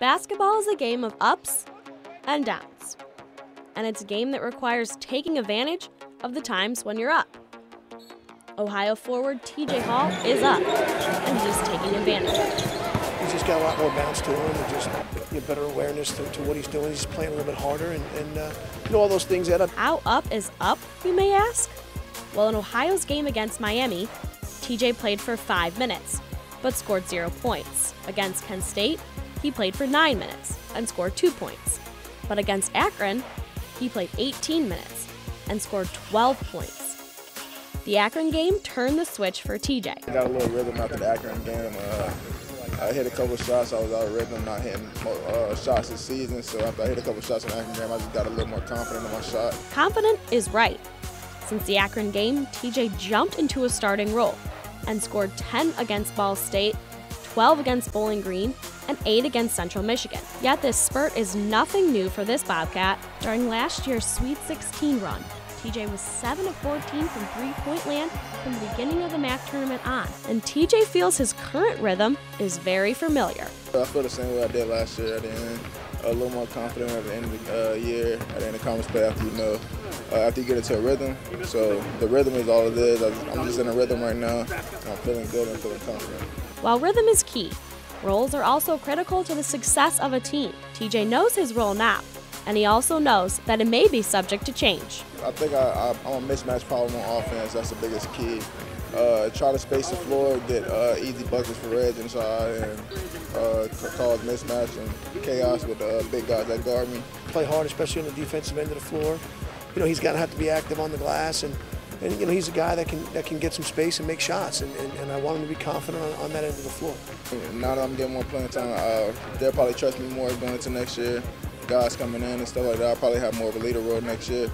Basketball is a game of ups and downs, and it's a game that requires taking advantage of the times when you're up. Ohio forward TJ Hall is up, and he's taking advantage. He's just got a lot more bounce to him and just know, better awareness to, to, what he's doing. He's playing a little bit harder and, and uh, you know all those things add up. How up is up, you may ask? Well, in Ohio's game against Miami, TJ played for five minutes, but scored zero points. Against Penn State, he played for nine minutes and scored two points. But against Akron, he played 18 minutes and scored 12 points. The Akron game turned the switch for TJ. I got a little rhythm after the Akron game. Uh, I hit a couple shots. I was out of rhythm, not hitting uh, shots this season. So after I hit a couple shots in the Akron game, I just got a little more confident in my shot. Confident is right. Since the Akron game, TJ jumped into a starting role and scored 10 against Ball State, 12 against Bowling Green, and 8 against Central Michigan. Yet this spurt is nothing new for this Bobcat. During last year's Sweet 16 run, TJ was 7 of 14 from three point land from the beginning of the MAC tournament on, and TJ feels his current rhythm is very familiar. I feel the same way I did last year at the end. A little more confident at the end of the uh, year, at the end of conference play after you know, uh, after you get into a rhythm. So the rhythm is all it is. I'm just in a rhythm right now. I'm feeling good and feeling confident. While rhythm is key, roles are also critical to the success of a team. TJ knows his role now, and he also knows that it may be subject to change. I think I, am a mismatch problem on offense. That's the biggest key. Uh, try to space the floor, get uh, easy buckets for Reg inside, and uh, cause mismatch and chaos with the uh, big guys that guard me. Play hard, especially on the defensive end of the floor. You know, he's got to have to be active on the glass, and, and you know he's a guy that can that can get some space and make shots, and, and, and I want him to be confident on, on, that end of the floor. Now that I'm getting more playing time, uh, they'll probably trust me more going into next year. Guys coming in and stuff like that, I'll probably have more of a leader role next year.